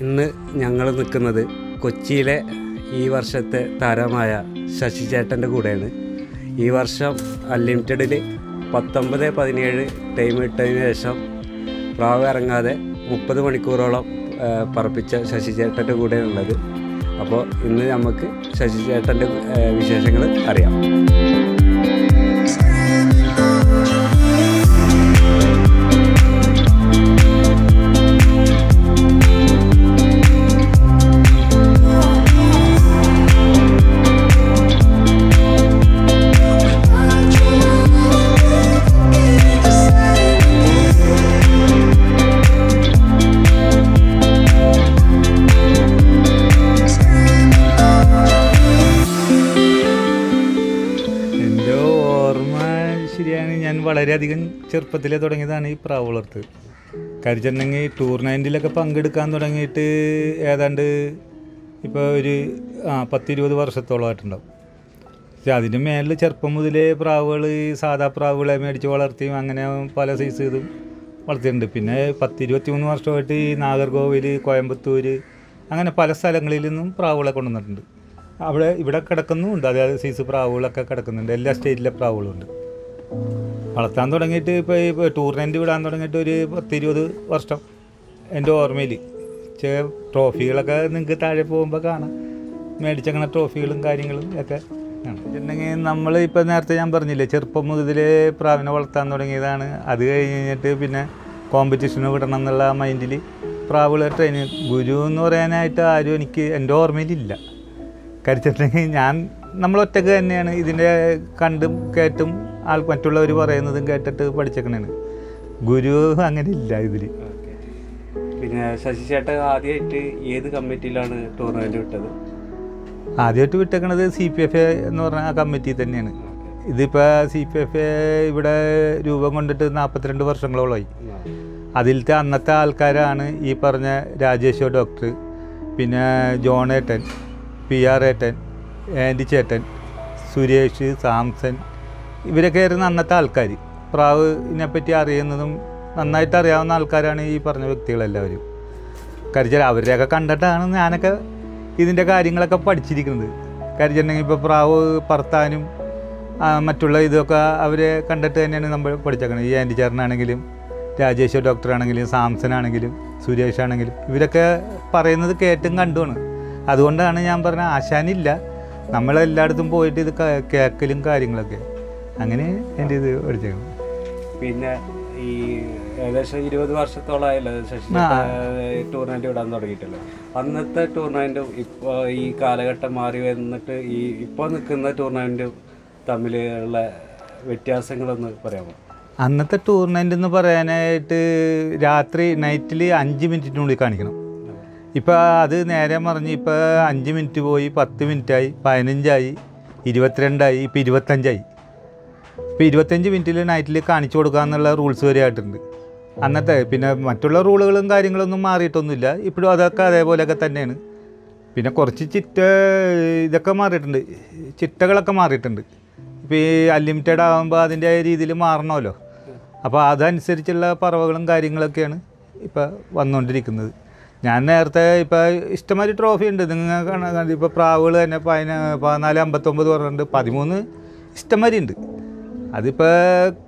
ഇന്ന് ഞങ്ങൾ നിൽക്കുന്നത് കൊച്ചിയിലെ ഈ വർഷത്തെ താരമായ ശശി ചേട്ടന്റെ കൂടെയാണ്. ഈ വർഷം അൺലിമിറ്റഡിൽ പത്തൊമ്പത് പതിനേഴ് ടൈം ഇട്ടതിന് ശേഷം പ്രാവ് ഇറങ്ങാതെ മുപ്പത് മണിക്കൂറോളം പറപ്പിച്ച ശശി ചേട്ടന്റെ കൂടെയാണുള്ളത് അപ്പോൾ ഇന്ന് നമുക്ക് ശശി ചേട്ടന്റെ വിശേഷങ്ങൾ അറിയാം. വളരെയധികം ചെറുപ്പത്തിലേ തുടങ്ങിയതാണ് ഈ പ്രാവ് വളർത്ത്. കരിച്ചിട്ടുണ്ടെങ്കിൽ ടൂർണമെന്റിലൊക്കെ പങ്കെടുക്കാൻ തുടങ്ങിയിട്ട് ഏതാണ്ട് ഇപ്പോൾ ഒരു ആ പത്തിരുപത് വർഷത്തോളമായിട്ടുണ്ടാവും പക്ഷെ അതിന് മേലിൽ ചെറുപ്പം മുതലേ പ്രാവുകൾ സാധാ പ്രാവുകളെ മേടിച്ച് വളർത്തിയും അങ്ങനെ പല സൈസ് ഇതും വളർത്തിയിട്ടുണ്ട്. പിന്നെ പത്തിരുപത്തി മൂന്ന് വർഷമായിട്ട് ഈ നാഗർകോവിൽ കോയമ്പത്തൂർ അങ്ങനെ പല സ്ഥലങ്ങളിൽ നിന്നും പ്രാവുകളെ കൊണ്ടുവന്നിട്ടുണ്ട്. അവിടെ ഇവിടെ കിടക്കുന്നുമുണ്ട്. അതായത് സൈസ് പ്രാവുകളൊക്കെ കിടക്കുന്നുണ്ട്. എല്ലാ സ്റ്റേറ്റിലെ പ്രാവുകളും ഉണ്ട് വളർത്താൻ തുടങ്ങിയിട്ട് ഇപ്പോൾ ഈ ടൂർണമെന്റ് വിടാൻ തുടങ്ങിയിട്ട് ഒരു പത്തിരുപത് വർഷം. എന്റെ ഓർമ്മയിൽ ചില ട്രോഫികളൊക്കെ നിങ്ങൾക്ക് താഴെ പോകുമ്പോൾ കാണാം. മേടിച്ചങ്ങനെ ട്രോഫികളും കാര്യങ്ങളും ഒക്കെ വെച്ചിട്ടുണ്ടെങ്കിൽ നമ്മൾ ഇപ്പോൾ നേരത്തെ ഞാൻ പറഞ്ഞില്ലേ ചെറുപ്പം മുതലേ പ്രാവിനെ വളർത്താൻ തുടങ്ങിയതാണ്. അത് കഴിഞ്ഞ് കഴിഞ്ഞിട്ട് പിന്നെ കോമ്പറ്റീഷന് വിടണം എന്നുള്ള മൈൻഡിൽ പ്രാവുകളെ ട്രെയിനിങ് ഗുരു എന്ന് പറയാനായിട്ട് ആരും എനിക്ക് എന്റെ ഓർമ്മയിലില്ല കരിച്ചിട്ടുണ്ടെങ്കിൽ ഞാൻ നമ്മളൊറ്റക്ക് തന്നെയാണ് ഇതിന്റെ കണ്ടും കേട്ടും ആൾ മറ്റുള്ളവർ പറയുന്നതും കേട്ടിട്ട് പഠിച്ചേക്കണേണ്. ഗുരു അങ്ങനെ ഇല്ല ഇതിൽ പിന്നെ ശശി ചേട്ടൻ ആദ്യമായിട്ട് ഏത് കമ്മിറ്റിയിലാണ് ടൂർണമെന്റ് വിട്ടത്? ആദ്യമായിട്ട് വിട്ടേക്കണത് സി പി എഫ് എന്ന് പറഞ്ഞ ആ കമ്മിറ്റി തന്നെയാണ്. ഇതിപ്പോൾ സി പി എഫ് ഇവിടെ രൂപം കൊണ്ടിട്ട് നാൽപ്പത്തിരണ്ട് വർഷങ്ങളോളമായി അതിലത്തെ അന്നത്തെ ആൾക്കാരാണ് ഈ പറഞ്ഞ രാജേഷോ ഡോക്ടർ പിന്നെ ജോൺ ഏട്ടൻ പി ആർ ഏട്ടൻ ആൻഡി ചേട്ടൻ സുരേഷ് സാംസൺ ഇവരൊക്കെ ആയിരുന്നു അന്നത്തെ ആൾക്കാർ പ്രാവ് ഇതിനെപ്പറ്റി അറിയുന്നതും നന്നായിട്ട് അറിയാവുന്ന ആൾക്കാരാണ് ഈ പറഞ്ഞ വ്യക്തികളെല്ലാവരും. കരിച്ചാൽ അവരെയൊക്കെ കണ്ടിട്ടാണ് ഞാനൊക്കെ ഇതിന്റെ കാര്യങ്ങളൊക്കെ പഠിച്ചിരിക്കുന്നത്. കരിച്ചിട്ടുണ്ടെങ്കിൽ ഇപ്പോൾ പ്രാവ് പറത്താനും മറ്റുള്ള ഇതൊക്കെ അവരെ കണ്ടിട്ട് തന്നെയാണ് നമ്മൾ പഠിച്ചേക്കുന്നത് ഈ ആന്റി ചേട്ടനാണെങ്കിലും രാജേഷ് ഡോക്ടറാണെങ്കിലും സാംസൺ ആണെങ്കിലും സുരേഷ് ആണെങ്കിലും ഇവരൊക്കെ പറയുന്നത് കേട്ടും കണ്ടുമാണ്. അതുകൊണ്ടാണ് ഞാൻ പറഞ്ഞ ആശാനില്ല. നമ്മളെല്ലായിടത്തും പോയിട്ട് ഇത് കേൾക്കലും കാര്യങ്ങളൊക്കെ. അങ്ങനെ എന്റെ ഇത് പഠിച്ചു പിന്നെ ഈ ഏകദേശം ഇരുപത് വർഷത്തോളമായല്ലോ ശശി. ടൂർണമെന്റ് വിടാൻ തുടങ്ങിയിട്ടല്ലോ? അന്നത്തെ ടൂർണമെന്റും ഇപ്പോൾ ഈ കാലഘട്ടം മാറി വന്നിട്ട് ഈ ഇപ്പോൾ നിൽക്കുന്ന ടൂർണമെന്റ് തമ്മിലുള്ള വ്യത്യാസങ്ങളൊന്ന് പറയാമോ? അന്നത്തെ ടൂർണമെന്റ് എന്ന് പറയാനായിട്ട് രാത്രി നൈറ്റിൽ അഞ്ച് മിനിറ്റിനുള്ളിൽ കാണിക്കണം. ഇപ്പോൾ അത് നേരെ മറിഞ്ഞ് ഇപ്പോൾ അഞ്ച് മിനിറ്റ് പോയി പത്ത് മിനിറ്റായി പതിനഞ്ചായി ഇരുപത്തിരണ്ടായി ഇപ്പോൾ ഇരുപത്തഞ്ചായി ഇപ്പോൾ ഇരുപത്തഞ്ച് മിനിറ്റിൽ നൈറ്റിൽ കാണിച്ചു കൊടുക്കുക എന്നുള്ള റൂൾസ് വരെ ആയിട്ടുണ്ട്. അന്നത്തെ പിന്നെ മറ്റുള്ള റൂളുകളും കാര്യങ്ങളൊന്നും മാറിയിട്ടൊന്നുമില്ല. ഇപ്പോഴും അതൊക്കെ അതേപോലെയൊക്കെ തന്നെയാണ്. പിന്നെ കുറച്ച് ചിറ്റ ഇതൊക്കെ മാറിയിട്ടുണ്ട്. ചിട്ടകളൊക്കെ മാറിയിട്ടുണ്ട്. ഇപ്പോൾ ഈ അൺലിമിറ്റഡ് ആകുമ്പോൾ അതിന്റെ രീതിയിൽ മാറണമല്ലോ. അപ്പോൾ അതനുസരിച്ചുള്ള പറവകളും കാര്യങ്ങളൊക്കെയാണ് ഇപ്പോൾ വന്നുകൊണ്ടിരിക്കുന്നത് ഞാൻ നേരത്തെ ഇപ്പോൾ ഇഷ്ടമാതിരി ട്രോഫി ഉണ്ട്. നിങ്ങൾ ഇപ്പോൾ പ്രാവുകൾ തന്നെ പതിന പതിനാല് അമ്പത്തൊമ്പത് പറഞ്ഞിട്ടുണ്ട്. പതിമൂന്ന് ഇഷ്ടമാതിരി ഉണ്ട്. അതിപ്പോൾ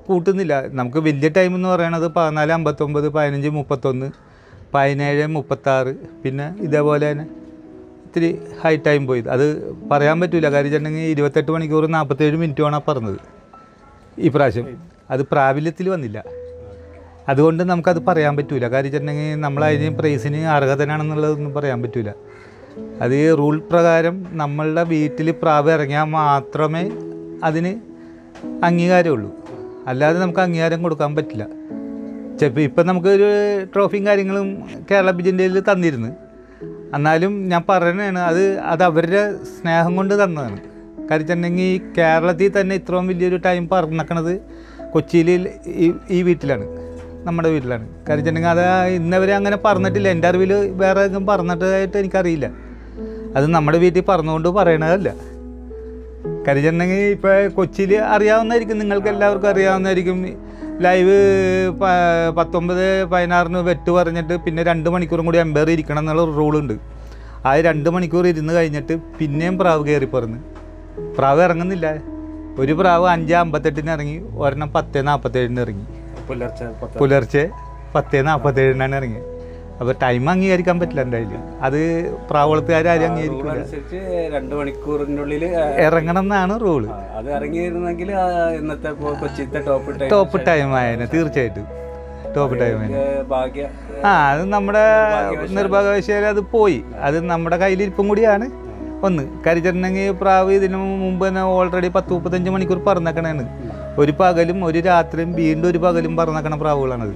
കൂട്ടുന്നില്ല. നമുക്ക് വലിയ ടൈം എന്ന് പറയണത് പതിനാല് അമ്പത്തൊമ്പത് പതിനഞ്ച് മുപ്പത്തൊന്ന് പതിനേഴ് മുപ്പത്താറ് പിന്നെ ഇതേപോലെ തന്നെ ഇത്തിരി ഹൈ ടൈം പോയത് അത് പറയാൻ പറ്റില്ല കാര്യം വെച്ചിട്ടുണ്ടെങ്കിൽ ഇരുപത്തെട്ട് മണിക്കൂർ നാൽപ്പത്തേഴ് മിനിറ്റുമാണ് പറഞ്ഞത് ഈ പ്രാവശ്യം. അത് പ്രാബല്യത്തിൽ വന്നില്ല. അതുകൊണ്ട് നമുക്കത് പറയാൻ പറ്റില്ല കാര്യം വെച്ചിട്ടുണ്ടെങ്കിൽ നമ്മൾ അതിന് പ്രൈസിന് അർഹതനാണെന്നുള്ളതൊന്നും പറയാൻ പറ്റില്ല അത് റൂൾ പ്രകാരം നമ്മളുടെ വീട്ടിൽ പ്രാവ് ഇറങ്ങിയാൽ മാത്രമേ അതിന് അംഗീകാരമുള്ളൂ. അല്ലാതെ നമുക്ക് അംഗീകാരം കൊടുക്കാൻ പറ്റില്ല. ചിലപ്പോൾ ഇപ്പം നമുക്കൊരു ട്രോഫിയും കാര്യങ്ങളും കേരള ബിജന്റെയിൽ തന്നിരുന്നു. എന്നാലും ഞാൻ പറയണതാണ് അത് അത് അവരുടെ സ്നേഹം കൊണ്ട് തന്നതാണ്. കാര്യം കേരളത്തിൽ തന്നെ ഇത്രയും വലിയൊരു ടൈം പറഞ്ഞിക്കണത് കൊച്ചിയിൽ ഈ വീട്ടിലാണ് നമ്മുടെ വീട്ടിലാണ്. കാര്യം അത് ഇന്നവരെ അങ്ങനെ പറഞ്ഞിട്ടില്ല. എന്റെ അറിവിൽ വേറെ പറഞ്ഞിട്ടായിട്ട് എനിക്കറിയില്ല. അത് നമ്മുടെ വീട്ടിൽ പറഞ്ഞുകൊണ്ട് പറയണതല്ല. കരിചെന്നെങ്കിൽ ഇപ്പോൾ കൊച്ചിയിൽ അറിയാവുന്നതായിരിക്കും. നിങ്ങൾക്ക് എല്ലാവർക്കും അറിയാവുന്നതായിരിക്കും. ലൈവ് പ- പത്തൊമ്പത് പതിനാറിന് വെട്ട് പറഞ്ഞിട്ട് പിന്നെ രണ്ട് മണിക്കൂറും കൂടി എംപയർ ഇരിക്കണം എന്നുള്ള റൂളുണ്ട് ആ രണ്ട് മണിക്കൂർ ഇരുന്ന് കഴിഞ്ഞിട്ട് പിന്നെയും പ്രാവ് കയറി പറഞ്ഞ് പ്രാവ് ഇറങ്ങുന്നില്ല. ഒരു പ്രാവ് അഞ്ച് അമ്പത്തെട്ടിന് ഇറങ്ങി ഒരെണ്ണം പത്ത് നാൽപ്പത്തേഴിന് ഇറങ്ങി. പുലർച്ചെ പുലർച്ചെ പത്ത് നാൽപ്പത്തേഴിനാണ് ഇറങ്ങി അപ്പോൾ ടൈം അംഗീകരിക്കാൻ പറ്റില്ല എന്തായാലും അത് പ്രാവളത്തുകാരും അംഗീകരിക്കില്ല. രണ്ടു രണ്ട് മണിക്കൂറിനുള്ളിൽ ഇറങ്ങണം എന്നാണ് റൂൾ. അത് ഇറങ്ങിയിരുന്നെങ്കിൽ ഇന്നത്തെ കൊച്ചിത്തെ ടോപ്പ് ടൈം ടോപ്പ് ടൈം ആയതിനെ തീർച്ചയായിട്ടും. ടോപ്പ് ടൈം ആ അത് നമ്മുടെ നിർഭാഗ്യവശാൽ അത് പോയി. അത് നമ്മുടെ കയ്യിലിരിപ്പും കൂടിയാണ്. ഒന്ന് കരിച്ചിട്ടുണ്ടെങ്കിൽ പ്രാവ് ഇതിനു മുമ്പ് തന്നെ ഓൾറെഡി പത്ത് മുപ്പത്തഞ്ച് മണിക്കൂർ പറഞ്ഞേക്കണേന്ന് ഒരു പകലും ഒരു രാത്രിയും വീണ്ടും ഒരു പകലും പറന്നേക്കണ പ്രാവുകളാണത്.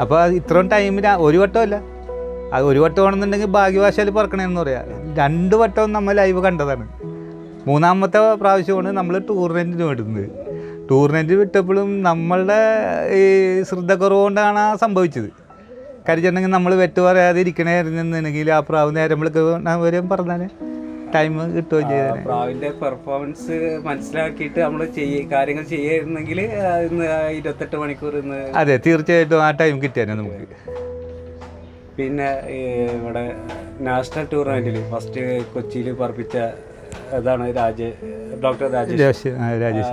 അപ്പോൾ ഇത്രയും ടൈമിൽ ഒരു വട്ടമല്ല അത് ഒരു വട്ടം ആണെന്നുണ്ടെങ്കിൽ ഭാഗ്യവശാൽ പറക്കണേന്ന് പറയാം. രണ്ട് വട്ടവും നമ്മൾ ലൈവ് കണ്ടതാണ്. മൂന്നാമത്തെ പ്രാവശ്യമാണ് നമ്മൾ ടൂർണമെന്റിന് വിടുന്നത്. ടൂർണമെന്റ് വിട്ടപ്പോഴും നമ്മളുടെ ഈ ശ്രദ്ധക്കുറവ് ആ സംഭവിച്ചത്. കരിച്ചിട്ടുണ്ടെങ്കിൽ നമ്മൾ വെട്ട് പറയാതെ ഇരിക്കണായിരുന്നെന്നുണ്ടെങ്കിൽ ആ പ്രാവ് നേരം വിളിക്കുന്നവരെയും പറഞ്ഞാൽ ടൈം കിട്ടുകയും ചെയ്തേനെ. പ്രാവിന്റെ പെർഫോമൻസ് മനസ്സിലാക്കിയിട്ട് നമ്മൾ ചെയ്യ കാര്യങ്ങൾ ചെയ്യായിരുന്നെങ്കിൽ ഇരുപത്തെട്ട് മണിക്കൂർ ഇന്ന് അതെ തീർച്ചയായിട്ടും ആ ടൈം കിട്ടിയാണ് നമുക്ക്. പിന്നെ ഇവിടെ നാഷണൽ ടൂർണമെന്റിൽ ഫസ്റ്റ് കൊച്ചിയിൽ പറപ്പിച്ച ഇതാണ് രാജ ഡോക്ടർ രാജേഷ്. രാജേഷ്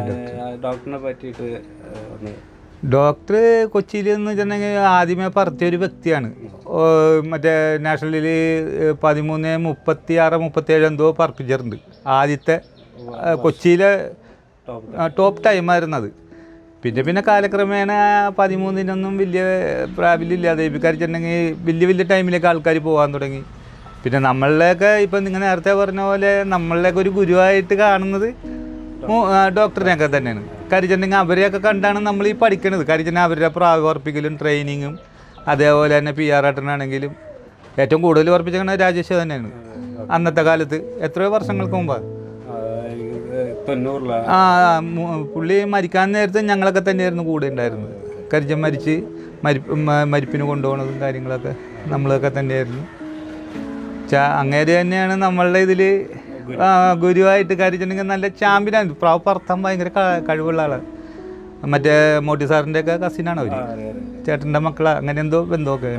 ഡോക്ടറിനെ പറ്റിയിട്ട് ഒന്ന് ഡോക്ടർ കൊച്ചിയിൽ എന്ന് വെച്ചിട്ടുണ്ടെങ്കിൽ ആദ്യമേ പറത്തിയ ഒരു വ്യക്തിയാണ്. മറ്റേ നാഷണലിൽ പതിമൂന്ന് മുപ്പത്തി ആറ് മുപ്പത്തി ഏഴ് എന്തോ പറപ്പിച്ചിട്ടുണ്ട്. ആദ്യത്തെ കൊച്ചിയിലെ ടോപ്പ് ടൈമായിരുന്നത് പിന്നെ പിന്നെ കാലക്രമേണ പതിമൂന്നിനൊന്നും വലിയ പ്രാബല്യമില്ലാതെ വിചാരിച്ചിട്ടുണ്ടെങ്കിൽ വലിയ വലിയ ടൈമിലേക്ക് ആൾക്കാർ പോകാൻ തുടങ്ങി. പിന്നെ നമ്മളിലേക്ക് ഇപ്പം നിങ്ങൾ നേരത്തെ പറഞ്ഞ പോലെ നമ്മളിലേക്ക് ഒരു ഗുരുവായിട്ട് കാണുന്നത് ഡോക്ടറിനെയൊക്കെ തന്നെയാണ്. കരിച്ചിട്ടുണ്ടെങ്കിൽ അവരെയൊക്കെ കണ്ടാണ് നമ്മൾ ഈ പഠിക്കണത്. കരിച്ചിട്ടുണ്ടെങ്കിൽ അവരുടെ പ്രാവർപ്പിക്കലും ട്രെയിനിങ്ങും അതേപോലെ തന്നെ പി ആർ ആട്ടനാണെങ്കിലും ഏറ്റവും കൂടുതൽ ഉറപ്പിച്ചിരിക്കുന്നത് രാജേഷ് തന്നെയാണ്. അന്നത്തെ കാലത്ത് എത്രയോ വർഷങ്ങൾക്ക് മുമ്പാണ് ആ, പുള്ളി മരിക്കാൻ നേരത്തെ ഞങ്ങളൊക്കെ തന്നെയായിരുന്നു കൂടെ ഉണ്ടായിരുന്നത്. കരിജൻ മരിച്ച് മരി മ- മരിപ്പിന് കൊണ്ടുപോകണതും കാര്യങ്ങളൊക്കെ നമ്മളൊക്കെ തന്നെയായിരുന്നു. അങ്ങേര് തന്നെയാണ് നമ്മളുടെ ഇതിൽ ഗുരുവായിട്ട് കാര്യിച്ചിട്ടുണ്ടെങ്കിൽ നല്ല ചാമ്പ്യനാണ് പ്രാവ് പറത്താൻ ഭയങ്കര കഴിവുള്ള ആളാണ് മറ്റേ മോട്ടി സാറിന്റെ ഒക്കെ കസിനാണ് അവർ ചേട്ടന്റെ മക്കളാ. അങ്ങനെ എന്തോ ബന്ധമൊക്കെ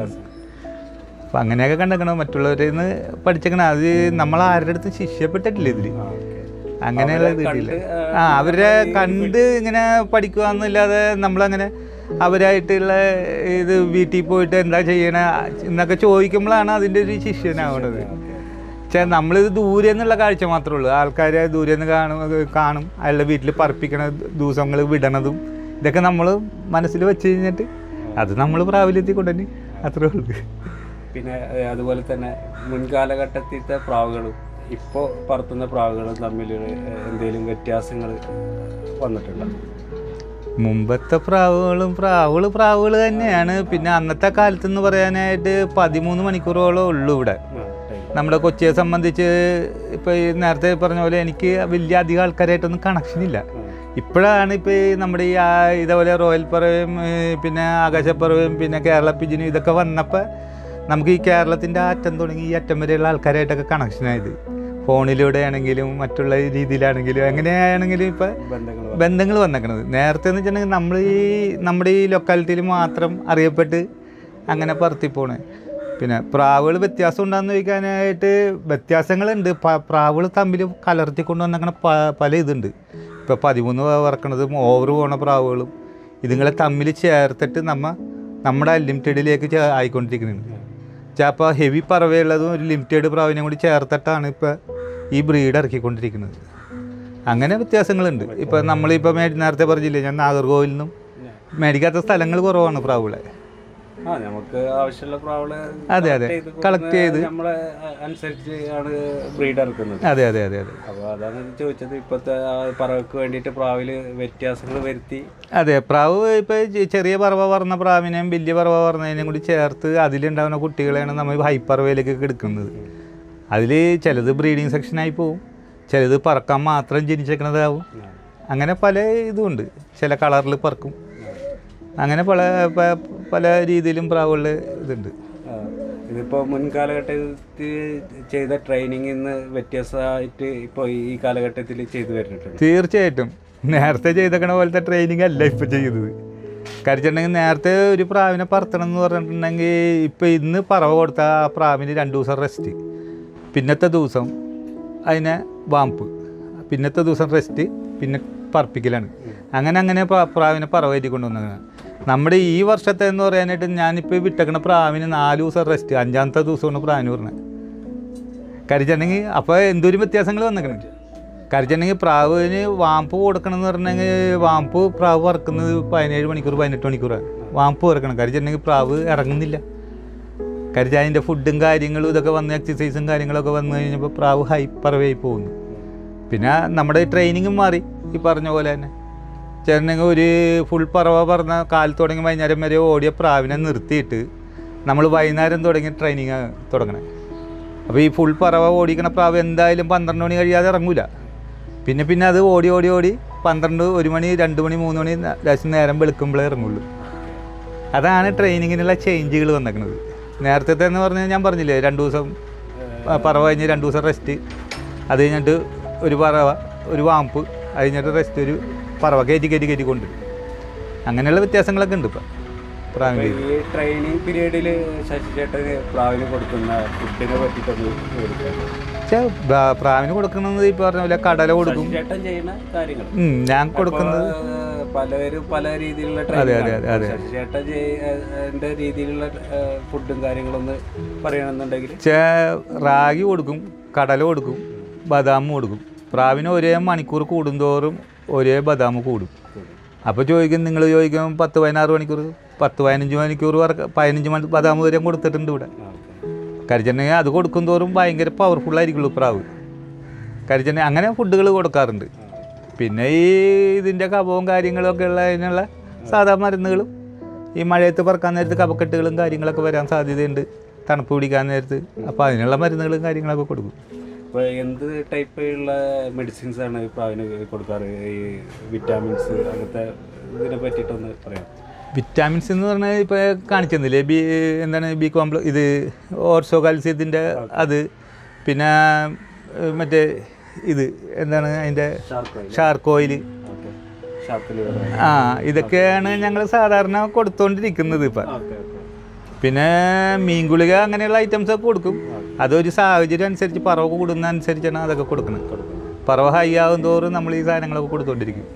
അപ്പം അങ്ങനെയൊക്കെ കണ്ടേക്കണം. മറ്റുള്ളവരിൽ നിന്ന് പഠിച്ചേക്കണം. അത് നമ്മൾ ആരുടെ അടുത്ത് ശിഷ്യപ്പെട്ടിട്ടില്ല ഇതിൽ അങ്ങനെയുള്ള കിട്ടിയില്ല ആ അവരെ കണ്ട് ഇങ്ങനെ പഠിക്കുക എന്നല്ലാതെ നമ്മളങ്ങനെ അവരായിട്ടുള്ള ഇത് വീട്ടിൽ പോയിട്ട് എന്താ ചെയ്യണ എന്നൊക്കെ ചോദിക്കുമ്പോഴാണ് അതിന്റെ ഒരു ശിഷ്യനാവണത്. പക്ഷേ നമ്മളിത് ദൂരെ നിന്നുള്ള കാഴ്ച മാത്രമേ ഉള്ളൂ. ആൾക്കാരെ ദൂരെ നിന്ന് കാണും കാണും. അയാളുടെ വീട്ടിൽ പറപ്പിക്കണ ദിവസങ്ങൾ വിടണതും ഇതൊക്കെ നമ്മൾ മനസ്സിൽ വെച്ച് കഴിഞ്ഞിട്ട് അത് നമ്മൾ പ്രാബല്യത്തിൽ കൊണ്ടുതന്നെ അത്രേ ഉള്ളൂ. പിന്നെ അതുപോലെ തന്നെ മുൻകാലഘട്ടത്തിലത്തെ പ്രാവുകളും ഇപ്പോൾ പറത്തുന്ന പ്രാവുകളും തമ്മിൽ എന്തെങ്കിലും വ്യത്യാസങ്ങൾ വന്നിട്ടുണ്ട്? മുമ്പത്തെ പ്രാവുകളും പ്രാവുകൾ പ്രാവുകൾ തന്നെയാണ്. പിന്നെ അന്നത്തെ കാലത്ത് എന്ന് പറയാനായിട്ട് പതിമൂന്ന് മണിക്കൂറോളം ഉള്ളൂ ഇവിടെ. നമ്മുടെ കൊച്ചിയെ സംബന്ധിച്ച് ഇപ്പോൾ ഈ നേരത്തെ പറഞ്ഞ പോലെ എനിക്ക് വലിയ അധികം ആൾക്കാരായിട്ടൊന്നും കണക്ഷൻ ഇല്ല ഇപ്പോഴാണ് ഇപ്പോൾ ഈ നമ്മുടെ ഈ ഇതേപോലെ റോയൽ പറവയും പിന്നെ ആകാശപ്പറവയും പിന്നെ കേരള പിജിനും ഇതൊക്കെ വന്നപ്പോൾ നമുക്ക് ഈ കേരളത്തിന്റെ അറ്റം തുടങ്ങി ഈ അറ്റം വരെയുള്ള ആൾക്കാരായിട്ടൊക്കെ കണക്ഷനായത് ഫോണിലൂടെ ആണെങ്കിലും മറ്റുള്ള രീതിയിലാണെങ്കിലും എങ്ങനെയാണെങ്കിലും ഇപ്പോൾ ബന്ധങ്ങൾ വന്നേക്കണത്. നേരത്തെ എന്ന് വെച്ചിട്ടുണ്ടെങ്കിൽ നമ്മൾ ഈ നമ്മുടെ ഈ ലൊക്കാലിറ്റിയിൽ മാത്രം അറിയപ്പെട്ട് അങ്ങനെ പറത്തി പോണേ. പിന്നെ പ്രാവുകൾ വ്യത്യാസം ഉണ്ടാകുന്ന ചോദിക്കാനായിട്ട് വ്യത്യാസങ്ങളുണ്ട്. പ്രാവുകൾ തമ്മിൽ കലർത്തിക്കൊണ്ട് വന്നേക്കണ പ പല ഇതുണ്ട്. ഇപ്പോൾ പതിമൂന്ന് വറക്കണതും ഓവർ പോണ പ്രാവുകളും ഇതുങ്ങളെ തമ്മിൽ ചേർത്തിട്ട് നമ്മ നമ്മുടെ അൺലിമിറ്റഡിലേക്ക് ആയിക്കൊണ്ടിരിക്കുന്നുണ്ട്. ചിലപ്പോൾ ഹെവി പറവയുള്ളതും ഒരു ലിമിറ്റഡ് പ്രാവിനെയും കൂടി ചേർത്തിട്ടാണ് ഇപ്പോൾ ഈ ബ്രീഡ് ഇറക്കിക്കൊണ്ടിരിക്കുന്നത്. അങ്ങനെ വ്യത്യാസങ്ങളുണ്ട്. ഇപ്പം നമ്മളിപ്പോൾ നേരത്തെ പറഞ്ഞില്ലേ ഞാൻ നാഗർകോവിൽ നിന്നും മേടിക്കാത്ത സ്ഥലങ്ങൾ കുറവാണ് പ്രാവുകളെ. നമുക്ക് ആവശ്യമുള്ള പ്രാവുകളെ അതെ, അതെ. കളക്ട് ചെയ്ത്. നമ്മളെ അനുസരിച്ച് ആണ് ബ്രീഡ് ഇറക്കുന്നത്. അതെ അതെ അതെ അതെ. അപ്പോൾ അതാണ് ചോദിച്ചത്. ഇപ്പോഴത്തെ പറവയ്ക്ക് വേണ്ടിയിട്ട് പ്രാവിൽ വ്യത്യാസങ്ങൾ വരുത്തി. അതെ പ്രാവ് ഇപ്പോൾ ചെറിയ പറവ പറഞ്ഞ പ്രാവിനെയും വലിയ പറവ പറഞ്ഞതിനെയും കൂടി ചേർത്ത് അതിലുണ്ടാകുന്ന കുട്ടികളെയാണ് നമ്മൾ ഹൈപ്പർവേലേക്ക് എടുക്കുന്നത്. അതിൽ ചിലത് ബ്രീഡിങ് സെക്ഷനായി പോവും. ചിലത് പറക്കാൻ മാത്രം ജനിച്ചേക്കണതാവും. അങ്ങനെ പല ഇതുമുണ്ട് ചില കളറിൽ പറക്കും. അങ്ങനെ പല പല രീതിയിലും പ്രാവുകളിൽ ഇതുണ്ട്. ഇതിപ്പോൾ ഇതിപ്പോ മുൻകാലഘട്ടത്തിൽ ചെയ്ത ട്രെയിനിങ്ങിൽ നിന്ന് വ്യത്യസ്തമായിട്ട് ഇപ്പോൾ ഈ കാലഘട്ടത്തിൽ ചെയ്തു വരുന്നുണ്ട് തീർച്ചയായിട്ടും. നേരത്തെ ചെയ്തേക്കണ പോലത്തെ ട്രെയിനിങ് അല്ല ഇപ്പം ചെയ്തത്. കരിച്ചിട്ടുണ്ടെങ്കിൽ നേരത്തെ ഒരു പ്രാവിനെ പറത്തണം എന്ന് പറഞ്ഞിട്ടുണ്ടെങ്കിൽ ഇപ്പം ഇന്ന് പറവ കൊടുത്ത ആ പ്രാവിന് രണ്ട് ദിവസം റെസ്റ്റ് പിന്നത്തെ ദിവസം അതിനെ വാമ്പ്. പിന്നത്തെ ദിവസം റെസ്റ്റ് പിന്നെ പറപ്പിക്കലാണ്. അങ്ങനെ അങ്ങനെ പ്ര- പ്രാവിനെ പറവയറ്റി കൊണ്ടുവന്നത് നമ്മുടെ ഈ വർഷത്തെ എന്ന് പറയാനായിട്ട് ഞാനിപ്പോൾ വിട്ടക്കണ പ്രാവിന് നാല് ദിവസം റെസ്റ്റ് അഞ്ചാമത്തെ ദിവസമാണ് പ്രാവിന് പറഞ്ഞത് കരിച്ചിട്ടുണ്ടെങ്കിൽ അപ്പോൾ എന്തൊരു വ്യത്യാസങ്ങൾ വന്നേക്കണേ? കരിച്ചിട്ടുണ്ടെങ്കിൽ പ്രാവിന് വാമ്പ് കൊടുക്കണം എന്ന് പറഞ്ഞെങ്കിൽ വാമ്പ് പ്രാവ് വറക്കുന്നത് പതിനേഴ് മണിക്കൂർ പതിനെട്ട് മണിക്കൂറാണ് വാമ്പ് വറക്കണം. കരിച്ചിട്ടുണ്ടെങ്കിൽ പ്രാവ് ഇറങ്ങുന്നില്ല. കരിച്ച അതിന്റെ ഫുഡും കാര്യങ്ങളും ഇതൊക്കെ വന്ന് എക്സസൈസും കാര്യങ്ങളൊക്കെ വന്നു കഴിഞ്ഞപ്പോൾ പ്രാവ് ഹൈ പറവായി പോകുന്നു പിന്നെ നമ്മുടെ ട്രെയിനിങ്ങും മാറി ഈ പറഞ്ഞ പോലെ തന്നെ. ചേട്ടനെങ്കിൽ ഒരു ഫുൾ പറവ പറഞ്ഞ കാലത്ത് തുടങ്ങി വൈകുന്നേരം വരെ ഓടിയ പ്രാവിനെ നിർത്തിയിട്ട് നമ്മൾ വൈകുന്നേരം തുടങ്ങി ട്രെയിനിങ് തുടങ്ങണേ. അപ്പോൾ ഈ ഫുൾ പറവ ഓടിക്കണ പ്രാവ് എന്തായാലും പന്ത്രണ്ട് മണി കഴിയാതെ ഇറങ്ങൂല. പിന്നെ പിന്നെ അത് ഓടി ഓടി ഓടി പന്ത്രണ്ട് ഒരു മണി രണ്ട് മണി മൂന്ന് മണി ലാസ്റ്റ് നേരം വെളുക്കുമ്പോഴേ ഇറങ്ങുള്ളൂ. അതാണ് ട്രെയിനിങ്ങിനുള്ള ചേഞ്ചുകൾ വന്നേക്കുന്നത് നേരത്തെ എന്ന് പറഞ്ഞാൽ ഞാൻ പറഞ്ഞില്ലേ രണ്ട് ദിവസം പറവ കഴിഞ്ഞ് രണ്ട് ദിവസം റെസ്റ്റ് അത് കഴിഞ്ഞിട്ട് ഒരു പറവ ഒരു വാമ്പ് അത് കഴിഞ്ഞിട്ട് റെസ്റ്റ് ഒരു പറവ കയറ്റി കയറ്റി കയറ്റി കൊണ്ടുവരും അങ്ങനെയുള്ള വ്യത്യാസങ്ങളൊക്കെ ഉണ്ട് ഇപ്പം. പ്രാവിന്റെ ഈ ട്രെയിനിങ് പീരീഡിൽ ശശി ചേട്ടന് പ്രാവിന് കൊടുക്കുന്ന ഫുഡിനെ പറ്റിയിട്ടൊന്ന് പ്രാവിന് കൊടുക്കുന്നത് ഈ പറഞ്ഞ പോലെ കടല കൊടുക്കും. ചേട്ടൻ ചെയ്യുന്ന കാര്യങ്ങൾ. ഞാൻ കൊടുക്കുന്നത് പലരും പല രീതിയിലുള്ള. ശശി ചേട്ടൻ ചെയ്യുന്ന രീതിയിലുള്ള ഫുഡും കാര്യങ്ങളൊന്ന് പറയണമെന്നുണ്ടെങ്കിൽ ചേ റാഗി കൊടുക്കും കടല കൊടുക്കും ബദാം കൊടുക്കും. പ്രാവിന് ഒരേ മണിക്കൂർ കൂടുന്തോറും ഒരേ ബദാം കൂടും. അപ്പോൾ ചോദിക്കും നിങ്ങൾ ചോദിക്കും പത്ത് പതിനാറ് മണിക്കൂർ പത്ത് പതിനഞ്ച് മണിക്കൂർ വർക്ക് പതിനഞ്ച് മണി ബദാം വരെ കൊടുത്തിട്ടുണ്ട് ഇവിടെ. കരിച്ചെണ്ണ അത് കൊടുക്കും തോറും ഭയങ്കര പവർഫുള്ളായിരിക്കുള്ളൂ പ്രാവ്. കരിച്ചെണ്ണ അങ്ങനെ ഫുഡുകൾ കൊടുക്കാറുണ്ട്. പിന്നെ ഈ ഇതിന്റെ കപവും കാര്യങ്ങളൊക്കെ ഉള്ള അതിനുള്ള സാധാ മരുന്നുകളും ഈ മഴയത്ത് പറക്കാൻ നേരത്ത് കപക്കെട്ടുകളും കാര്യങ്ങളൊക്കെ വരാൻ സാധ്യതയുണ്ട്. തണുപ്പ് പിടിക്കാൻ നേരത്ത്. അപ്പോൾ അതിനുള്ള മരുന്നുകളും കാര്യങ്ങളൊക്കെ കൊടുക്കും. അപ്പോൾ എന്ത് ടൈപ്പ് ഉള്ള മെഡിസിൻസ് ആണ് ഇപ്പോൾ പ്രാവിന് കൊടുക്കാറ്? ഈ വിറ്റാമിൻസ് അങ്ങനത്തെ ഇതിനെ പറ്റിയിട്ടൊന്ന് പറയാം വിറ്റാമിൻസ് എന്ന് പറഞ്ഞാൽ ഇപ്പോൾ കാണിച്ചെന്നില്ലേ? ബി എന്താണ് ബി കോംപ്ല ഇത് ഓർസോ കാൽസ്യത്തിന്റെ അത് പിന്നെ മറ്റേ ഇത് എന്താണ് അതിന്റെ shark shark oil okay shark liver ആ ഇതൊക്കെയാണ് ഞങ്ങൾ സാധാരണ കൊടുത്തുകൊണ്ടിരിക്കുന്നത് ഇപ്പം. പിന്നെ മീൻ ഗുളിക അങ്ങനെയുള്ള ഐറ്റംസ് ഒക്കെ കൊടുക്കും. അതൊരു സാഹചര്യം അനുസരിച്ച് പറവ കൂടുന്ന അനുസരിച്ചാണ് അതൊക്കെ കൊടുക്കുന്നത് പറവ് ഹൈ ആകും തോറും നമ്മൾ ഈ സാധനങ്ങളൊക്കെ കൊടുത്തുകൊണ്ടിരിക്കും